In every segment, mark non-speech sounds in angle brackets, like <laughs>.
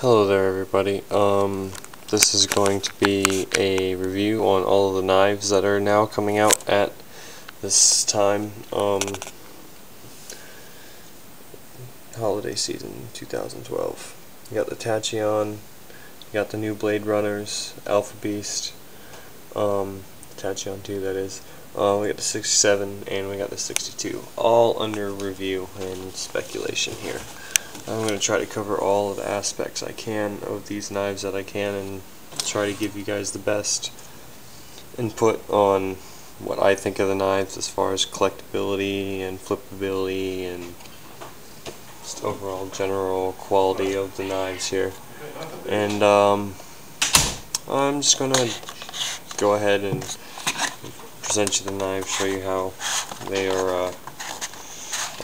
Hello there everybody. Um, this is going to be a review on all of the knives that are now coming out at this time. Um, holiday season 2012. You got the Tachyon, you got the new Blade Runners, Alpha Beast, um, Tachyon 2 that is. Uh, we got the 67 and we got the 62. All under review and speculation here. I'm going to try to cover all of the aspects I can of these knives that I can and try to give you guys the best input on what I think of the knives as far as collectability and flippability and just overall general quality of the knives here. And um, I'm just going to go ahead and present you the knives, show you how they are uh,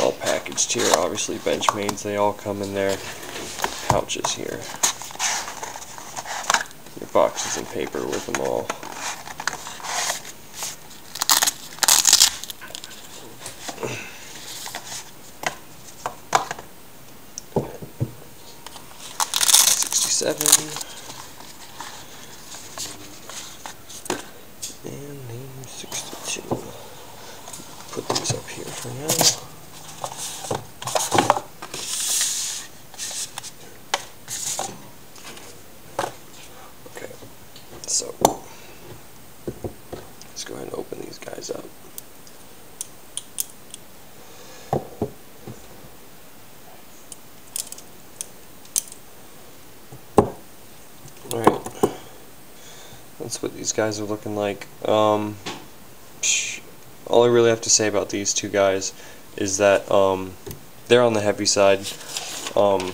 all packaged here. Obviously, Benchmades, they all come in their pouches here. Your boxes and paper with them all. Sixty-seven. And 62. Put these up here for now. So, let's go ahead and open these guys up. Alright, that's what these guys are looking like. Um, all I really have to say about these two guys is that um, they're on the heavy side. Um,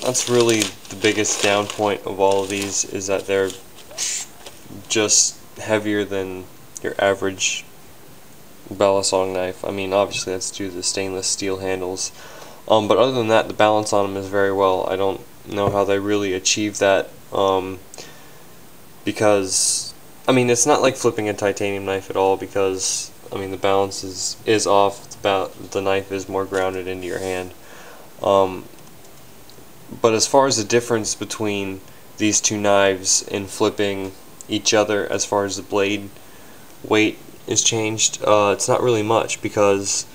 that's really the biggest down point of all of these is that they're just heavier than your average Balisong knife. I mean, obviously that's due to the stainless steel handles. Um, but other than that, the balance on them is very well. I don't know how they really achieve that um, because, I mean, it's not like flipping a titanium knife at all because, I mean, the balance is, is off. The, the knife is more grounded into your hand. Um, but as far as the difference between these two knives in flipping each other as far as the blade weight is changed, uh, it's not really much because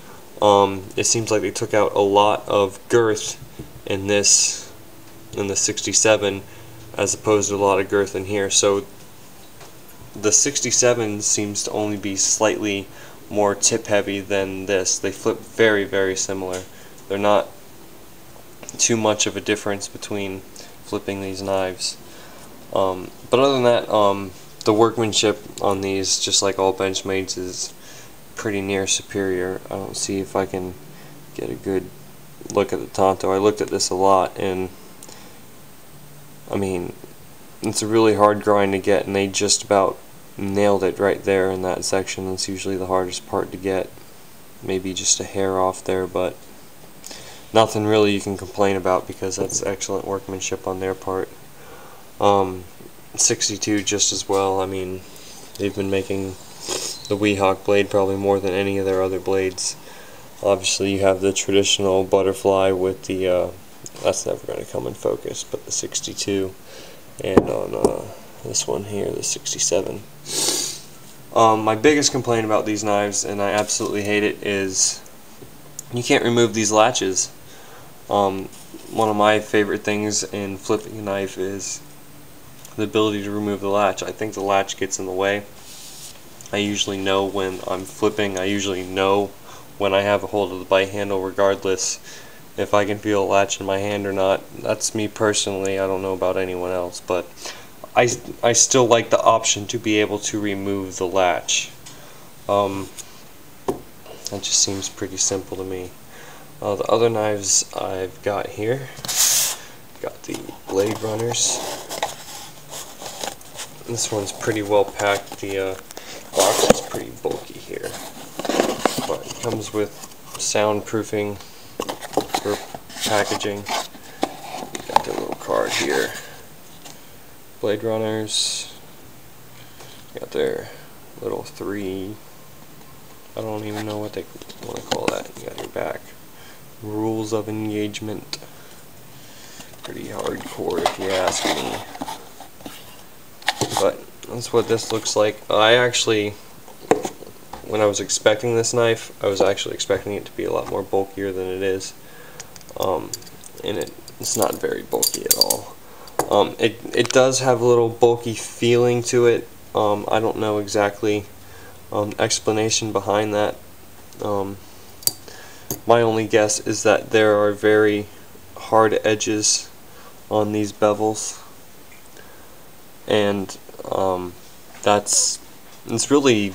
um, it seems like they took out a lot of girth in this, in the 67, as opposed to a lot of girth in here. So the 67 seems to only be slightly more tip heavy than this. They flip very, very similar. They're not too much of a difference between flipping these knives. Um, but other than that, um, the workmanship on these, just like all Benchmade's, is pretty near superior. I don't see if I can get a good look at the Tanto. I looked at this a lot, and I mean, it's a really hard grind to get, and they just about nailed it right there in that section. That's usually the hardest part to get. Maybe just a hair off there, but nothing really you can complain about because that's excellent workmanship on their part. Um, 62 just as well. I mean, they've been making the Weehawk blade probably more than any of their other blades. Obviously, you have the traditional butterfly with the, uh, that's never going to come in focus, but the 62, and on uh, this one here, the 67. Um, my biggest complaint about these knives, and I absolutely hate it, is you can't remove these latches. Um, one of my favorite things in flipping a knife is the ability to remove the latch. I think the latch gets in the way. I usually know when I'm flipping, I usually know when I have a hold of the bite handle regardless if I can feel a latch in my hand or not. That's me personally, I don't know about anyone else, but I, I still like the option to be able to remove the latch. Um, that just seems pretty simple to me. Uh, the other knives I've got here, got the Blade Runners. This one's pretty well packed. The uh, box is pretty bulky here. But it comes with soundproofing packaging. Got the little card here. Blade Runners. Got their little three. I don't even know what they want to call that. You got your back. Rules of engagement. pretty hardcore if you ask me. But that's what this looks like. I actually, when I was expecting this knife, I was actually expecting it to be a lot more bulkier than it is. Um, and it, it's not very bulky at all. Um, it, it does have a little bulky feeling to it. Um, I don't know exactly um, explanation behind that. Um, my only guess is that there are very hard edges on these bevels and um, that's it's really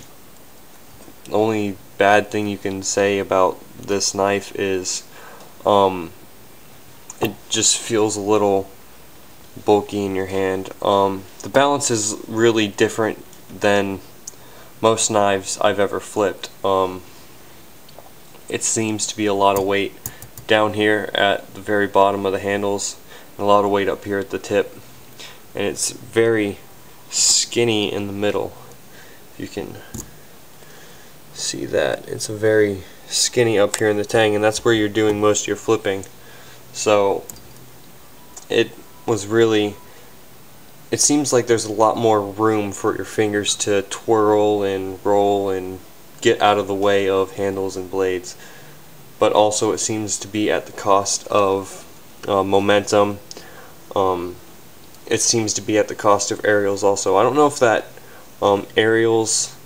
the only bad thing you can say about this knife is um, it just feels a little bulky in your hand. Um, the balance is really different than most knives I've ever flipped. Um, it seems to be a lot of weight down here at the very bottom of the handles and a lot of weight up here at the tip and it's very skinny in the middle you can see that it's a very skinny up here in the tang and that's where you're doing most of your flipping. So it was really it seems like there's a lot more room for your fingers to twirl and roll and get out of the way of handles and blades. But also it seems to be at the cost of uh, momentum. Um, it seems to be at the cost of aerials also. I don't know if that um, aerials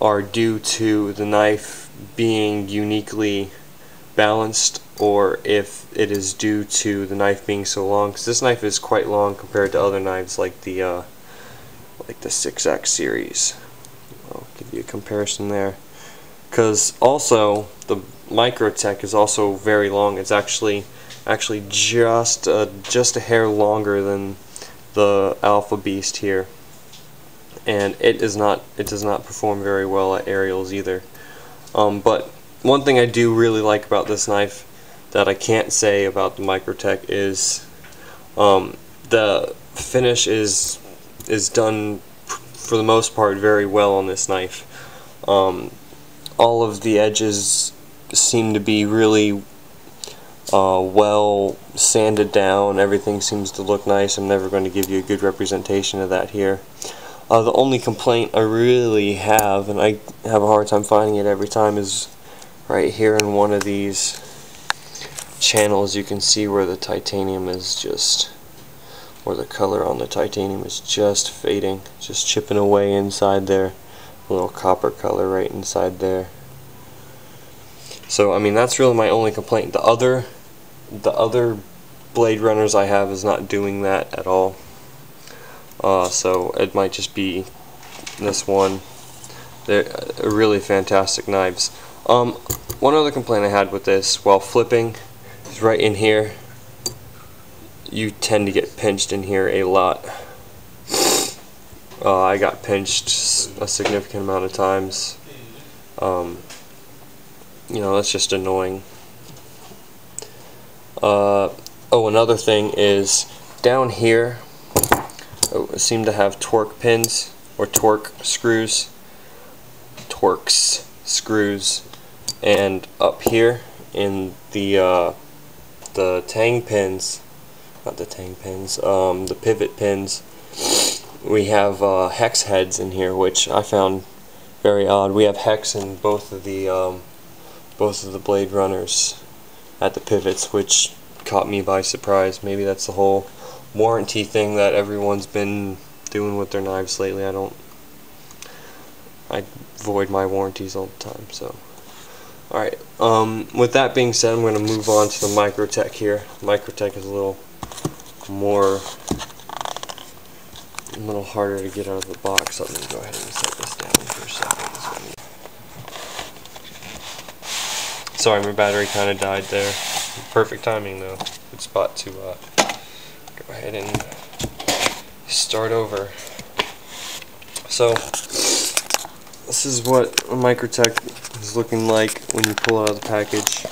are due to the knife being uniquely balanced or if it is due to the knife being so long because this knife is quite long compared to other knives like the uh, like the 6X series. I'll give you a comparison there. Because also the Microtech is also very long. It's actually actually just uh, just a hair longer than the Alpha Beast here. And it is not it does not perform very well at aerials either um, but one thing I do really like about this knife that I can't say about the Microtech is um, the finish is is done for the most part very well on this knife. Um, all of the edges seem to be really uh, well sanded down. Everything seems to look nice. I'm never going to give you a good representation of that here. Uh, the only complaint I really have, and I have a hard time finding it every time, is right here in one of these channels you can see where the titanium is just or the color on the titanium is just fading just chipping away inside there. A little copper color right inside there. So I mean that's really my only complaint. The other the other blade runners I have is not doing that at all uh, so it might just be this one. They're uh, really fantastic knives. Um, one other complaint I had with this while flipping is right in here. You tend to get pinched in here a lot. Uh, I got pinched a significant amount of times. Um, you know that's just annoying. Uh, oh another thing is down here seem to have torque pins or torque screws Torx screws and up here in the uh, the tang pins not the tang pins um, the pivot pins we have uh, hex heads in here which I found very odd. We have hex in both of the um, both of the blade runners at the pivots which caught me by surprise. Maybe that's the whole warranty thing that everyone's been doing with their knives lately I don't I void my warranties all the time so Alright, um, with that being said, I'm going to move on to the Microtech here. Microtech is a little more, a little harder to get out of the box. Let me go ahead and set this down for a second. Sorry, my battery kind of died there. Perfect timing though. Good spot to uh, ahead and start over. So, this is what a Microtech is looking like when you pull out of the package.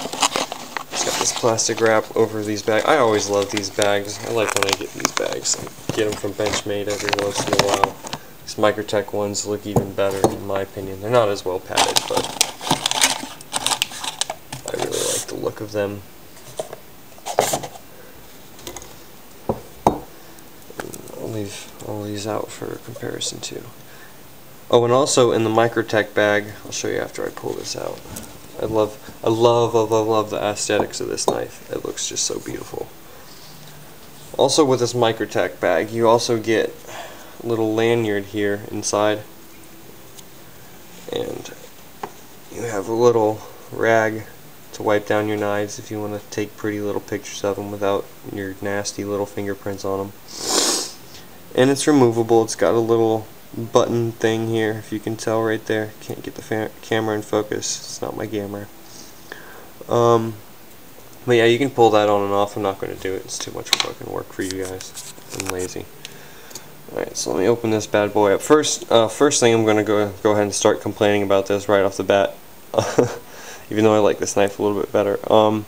It's got this plastic wrap over these bags. I always love these bags. I like when I get these bags. I get them from Benchmade every once in a while. These Microtech ones look even better in my opinion. They're not as well padded, but I really like the look of them. Leave all these out for comparison too. Oh, and also in the Microtech bag, I'll show you after I pull this out. I love, I love, love, love, love the aesthetics of this knife. It looks just so beautiful. Also with this Microtech bag, you also get a little lanyard here inside. And you have a little rag to wipe down your knives if you want to take pretty little pictures of them without your nasty little fingerprints on them. And it's removable. It's got a little button thing here if you can tell right there. Can't get the camera in focus. It's not my camera um, but yeah you can pull that on and off. I'm not going to do it. It's too much fucking work for you guys. I'm lazy. Alright so let me open this bad boy up. First uh, first thing I'm going to go go ahead and start complaining about this right off the bat. <laughs> Even though I like this knife a little bit better. Um,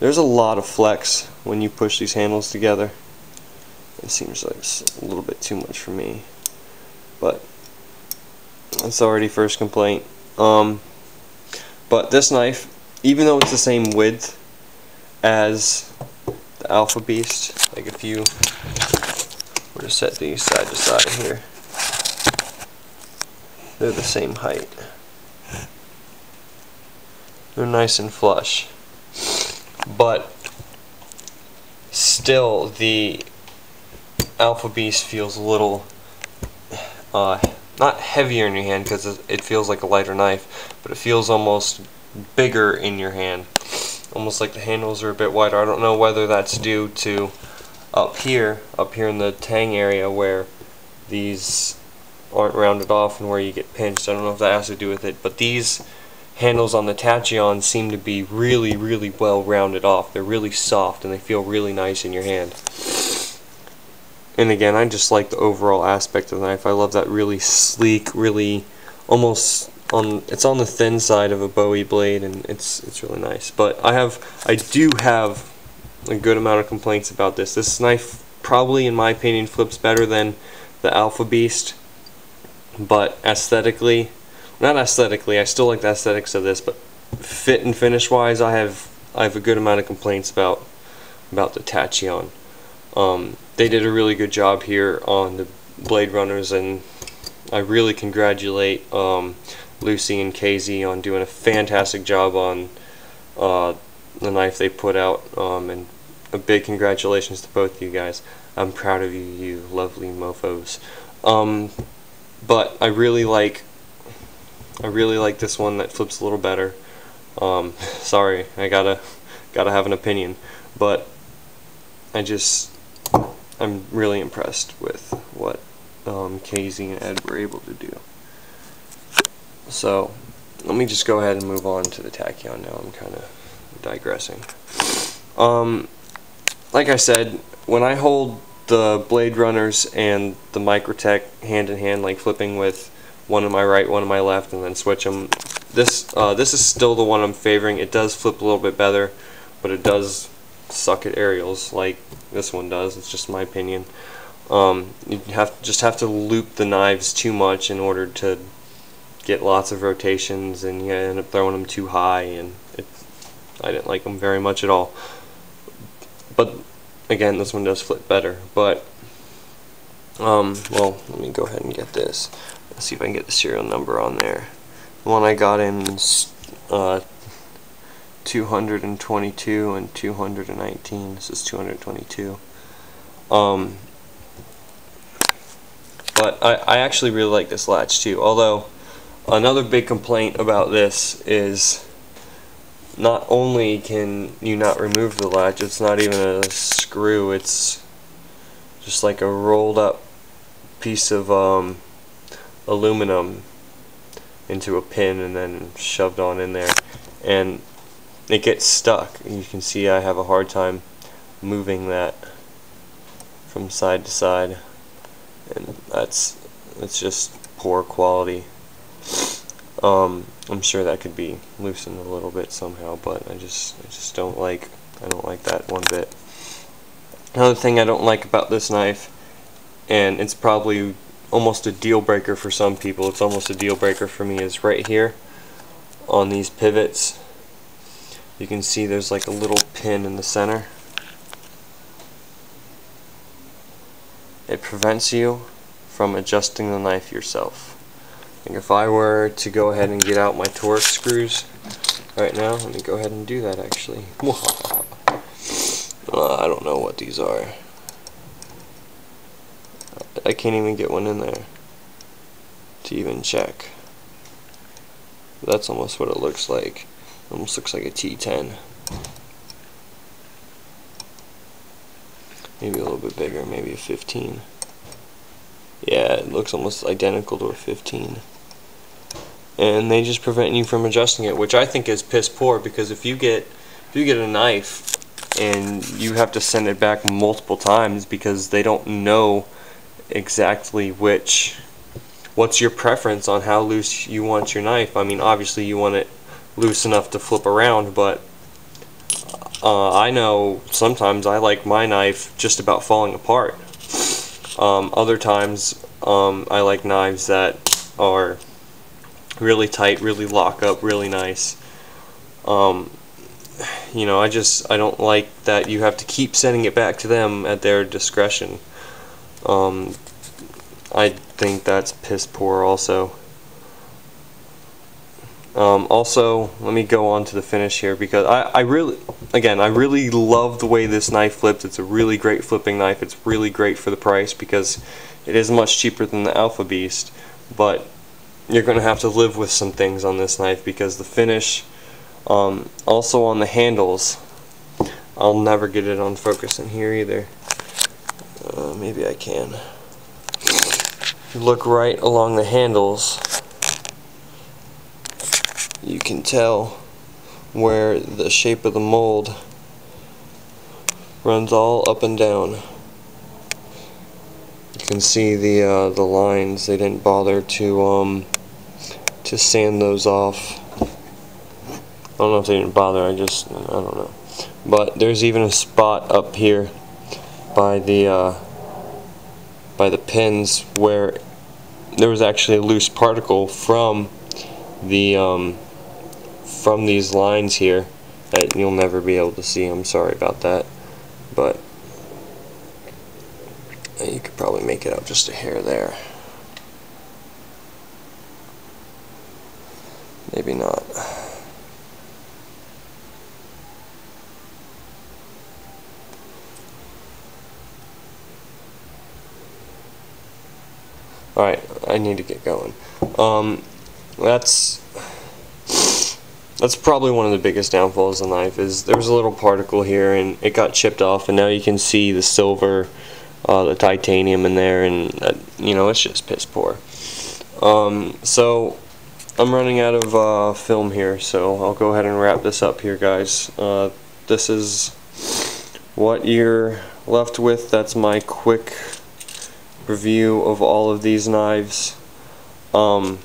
there's a lot of flex when you push these handles together it seems like it's a little bit too much for me but that's already first complaint. Um, but this knife, even though it's the same width as the Alpha Beast, like if you were to set these side to side here, they're the same height. They're nice and flush. But still the Alpha Beast feels a little uh, not heavier in your hand because it feels like a lighter knife, but it feels almost bigger in your hand. Almost like the handles are a bit wider. I don't know whether that's due to up here, up here in the tang area where these aren't rounded off and where you get pinched. I don't know if that has to do with it, but these handles on the Tachyon seem to be really, really well rounded off. They're really soft and they feel really nice in your hand. And again, I just like the overall aspect of the knife. I love that really sleek, really almost on it's on the thin side of a Bowie blade and it's it's really nice. But I have I do have a good amount of complaints about this. This knife probably in my opinion flips better than the Alpha Beast. But aesthetically, not aesthetically, I still like the aesthetics of this, but fit and finish wise I have I have a good amount of complaints about about the Tachyon. Um, they did a really good job here on the Blade Runners, and I really congratulate um, Lucy and Casey on doing a fantastic job on uh, the knife they put out, um, and a big congratulations to both of you guys. I'm proud of you, you lovely mofos. Um, but I really like, I really like this one that flips a little better. Um, <laughs> sorry, I gotta, gotta have an opinion, but I just I'm really impressed with what um, and Ed were able to do. So, let me just go ahead and move on to the Tachyon now. I'm kind of digressing. Um, like I said, when I hold the Blade Runners and the Microtech hand in hand, like flipping with one on my right, one on my left, and then switch them, this, uh, this is still the one I'm favoring. It does flip a little bit better, but it does suck at aerials like this one does. It's just my opinion. Um, you have just have to loop the knives too much in order to get lots of rotations, and you end up throwing them too high, and I didn't like them very much at all. But again, this one does flip better. But um, well, let me go ahead and get this. Let's see if I can get the serial number on there. The one I got in uh, 222 and 219. This is 222. Um, but I, I actually really like this latch too. Although another big complaint about this is not only can you not remove the latch, it's not even a screw, it's just like a rolled up piece of um, aluminum into a pin and then shoved on in there. And it gets stuck. You can see I have a hard time moving that from side to side and that's that's just poor quality. Um, I'm sure that could be loosened a little bit somehow, but I just I just don't like I don't like that one bit. Another thing I don't like about this knife, and it's probably almost a deal breaker for some people, it's almost a deal breaker for me, is right here on these pivots you can see there's like a little pin in the center it prevents you from adjusting the knife yourself. If I were to go ahead and get out my Torx screws right now, let me go ahead and do that actually. <laughs> uh, I don't know what these are. I can't even get one in there to even check. That's almost what it looks like. Almost looks like a T10. Maybe a little bit bigger, maybe a 15. Yeah, it looks almost identical to a 15. And they just prevent you from adjusting it, which I think is piss poor because if you get if you get a knife and you have to send it back multiple times because they don't know exactly which what's your preference on how loose you want your knife. I mean, obviously you want it loose enough to flip around, but uh, I know sometimes I like my knife just about falling apart. Um, other times um, I like knives that are really tight, really lock up, really nice. Um, you know, I just I don't like that you have to keep sending it back to them at their discretion. Um, I think that's piss poor also. Um, also, let me go on to the finish here because I, I really, again, I really love the way this knife flips. It's a really great flipping knife. It's really great for the price because it is much cheaper than the Alpha Beast, but you're going to have to live with some things on this knife because the finish, um, also on the handles, I'll never get it on focus in here either. Uh, maybe I can. Look right along the handles, you can tell where the shape of the mold runs all up and down. You can see the uh, the lines. They didn't bother to um, to sand those off. I don't know if they didn't bother. I just I don't know. But there's even a spot up here by the uh, by the pins where there was actually a loose particle from the um, from these lines here that you'll never be able to see. I'm sorry about that. But you could probably make it out just a hair there. Maybe not. Alright, I need to get going. Um, that's that's probably one of the biggest downfalls of the knife is there was a little particle here and it got chipped off and now you can see the silver uh, the titanium in there and that, you know it's just piss poor. Um, so I'm running out of uh, film here so I'll go ahead and wrap this up here guys. Uh, this is what you're left with. That's my quick review of all of these knives. Um,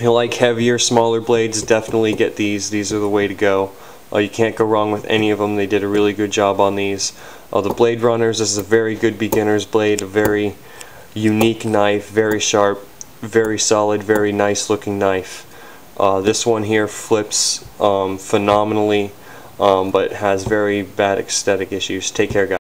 you like heavier, smaller blades, definitely get these. These are the way to go. Uh, you can't go wrong with any of them. They did a really good job on these. Uh, the Blade Runners, this is a very good beginner's blade, a very unique knife, very sharp, very solid, very nice looking knife. Uh, this one here flips um, phenomenally, um, but has very bad aesthetic issues. Take care, guys.